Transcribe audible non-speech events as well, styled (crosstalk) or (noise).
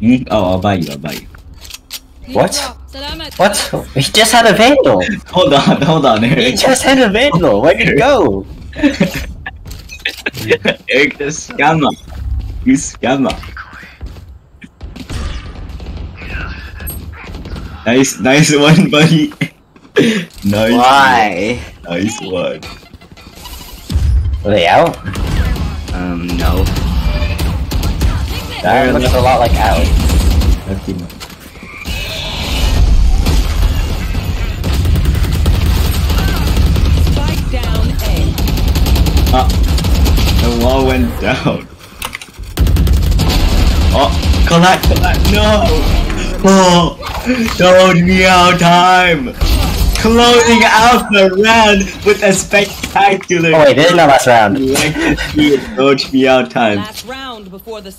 Hmm? Oh, I'll buy you. I'll buy you. What? What? He just had a vandal. (laughs) Hold on, hold on, He just had a vandal. Where'd it go? (laughs) Eric, the scammer. You scammer. Nice, nice one, buddy. (laughs) nice. Why? Nice one. Are they out? Um, no. That looks a lot like out. Okay. no. Spike down A. Ah, the wall went down. Oh, collect, collect, no! Oh, don't me out time! Closing out the round with a spectacular. Oh wait, this is not last round. Don't (laughs) me out time. Last round before the